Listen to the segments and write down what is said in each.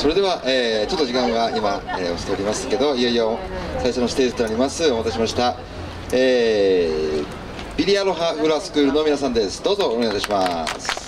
それでは、えー、ちょっと時間が今、えー、押しておりますけどいよいよ最初のステージとなりますお待たせしました。えー、ビリアロハフラスクールの皆さんです。どうぞお願いいたします。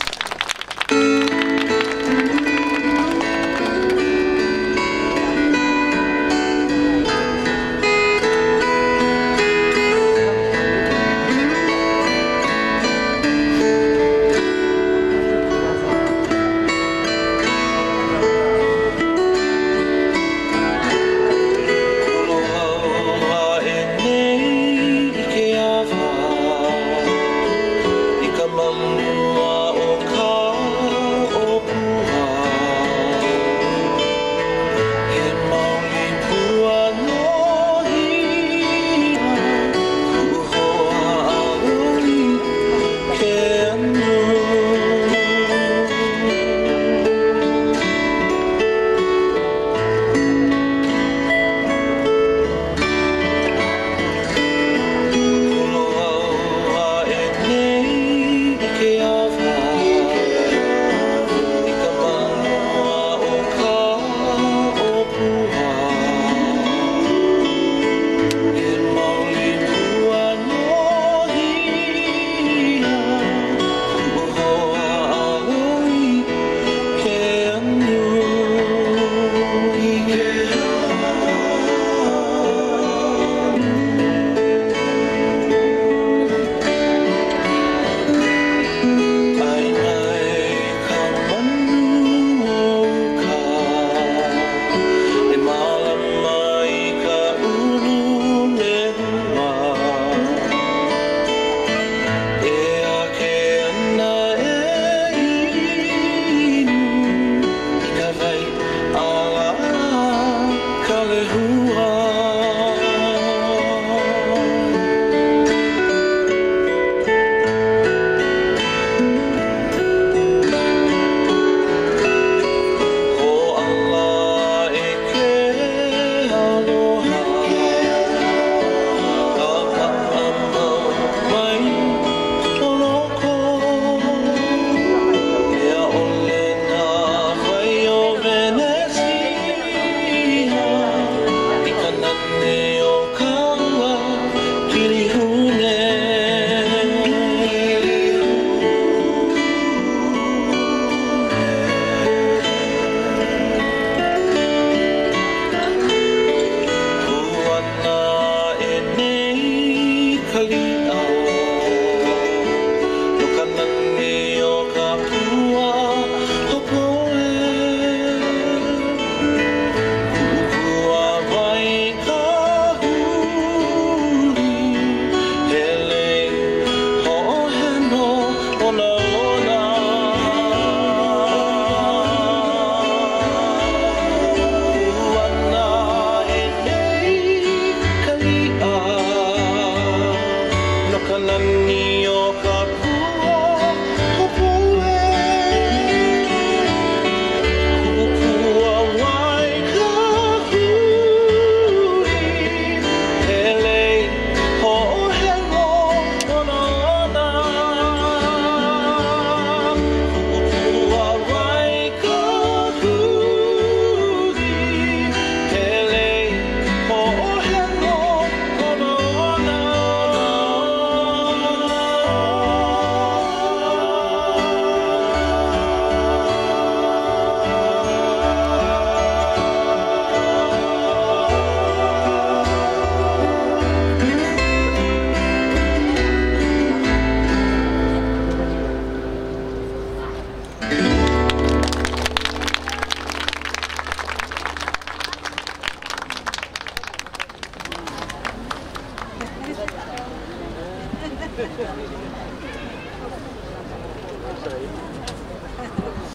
Sorry.